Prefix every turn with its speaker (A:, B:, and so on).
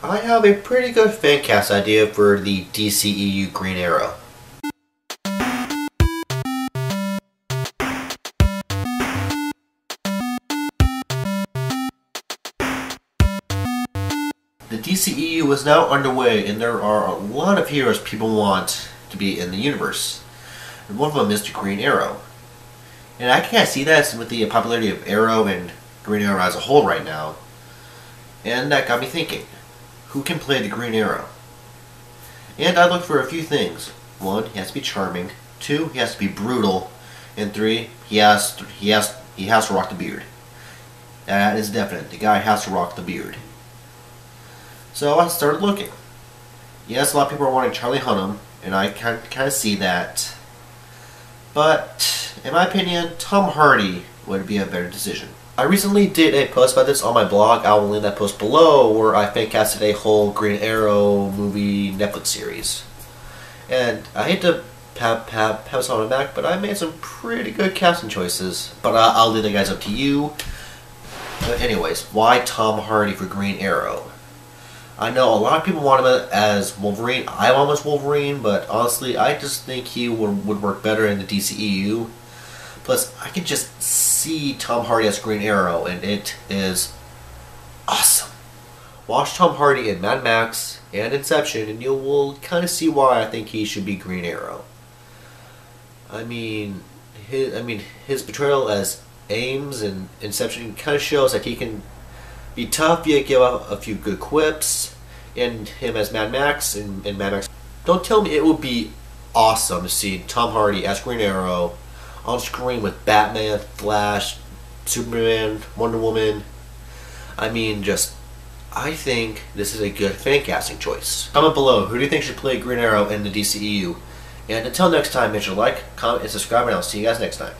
A: I have a pretty good fan cast idea for the DCEU Green Arrow. The DCEU is now underway and there are a lot of heroes people want to be in the universe. And one of them is the Green Arrow. And I can't see that with the popularity of Arrow and Green Arrow as a whole right now. And that got me thinking, who can play the Green Arrow? And I look for a few things. One, he has to be charming. Two, he has to be brutal. And three, he has he has he has to rock the beard. That is definite. The guy has to rock the beard. So I started looking. Yes, a lot of people are wanting Charlie Hunnam, and I kind kind of see that. But in my opinion, Tom Hardy would be a better decision. I recently did a post about this on my blog. I will link that post below where I fan casted a whole Green Arrow movie Netflix series. And I hate to pat, pat, pat on the back, but I made some pretty good casting choices. But I, I'll leave the guys up to you. But anyways, why Tom Hardy for Green Arrow? I know a lot of people want him as Wolverine. I want him as Wolverine, but honestly, I just think he would, would work better in the DCEU. Plus, I can just see Tom Hardy as Green Arrow, and it is awesome. Watch Tom Hardy in Mad Max and Inception, and you will kind of see why I think he should be Green Arrow. I mean, his I mean his portrayal as Eames and Inception kind of shows that he can be tough yet give out a few good quips. And him as Mad Max and, and Mad Max. Don't tell me it would be awesome to see Tom Hardy as Green Arrow on screen with Batman, Flash, Superman, Wonder Woman. I mean, just, I think this is a good fan casting choice. Comment below, who do you think should play Green Arrow in the DCEU? And until next time, make sure to like, comment, and subscribe, and I'll see you guys next time.